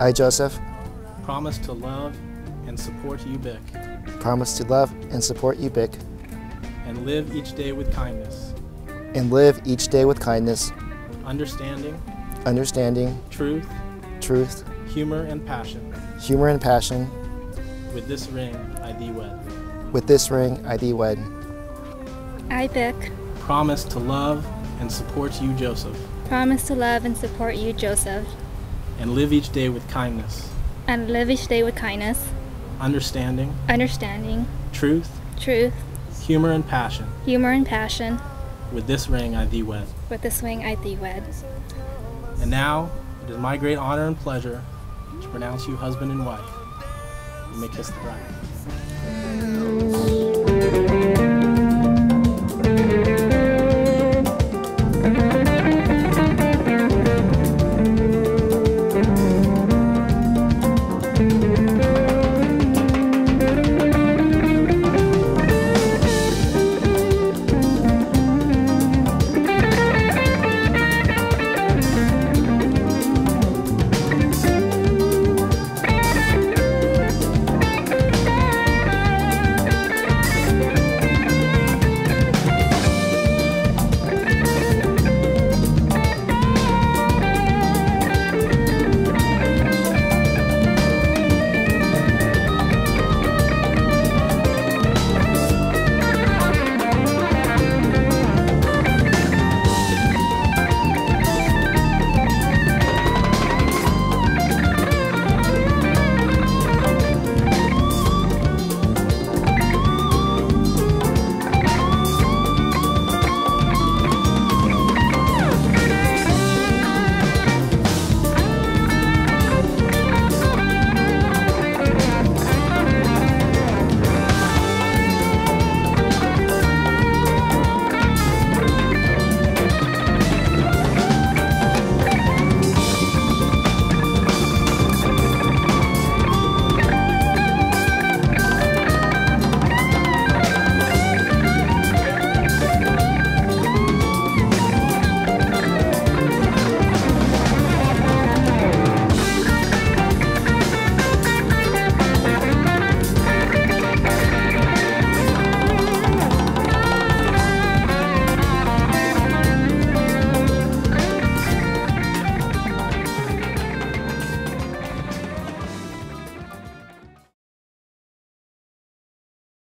I, Joseph, promise to love and support you, Bich, promise to love and support you, Bich, and live each day with kindness, and live each day with kindness, understanding, understanding, truth, truth, humor, and passion. humor, and passion. With this ring, I thee wed. With this ring, I thee wed. I, Bich, Promise to love and support you, Joseph, promise to love and support you, Joseph, and live each day with kindness, and live each day with kindness, understanding, understanding, truth, truth, humor, and passion. humor, and passion. With this ring, I thee wed. With this ring, I thee wed. And now, it is my great honor and pleasure to pronounce you husband and wife. You may kiss the bride.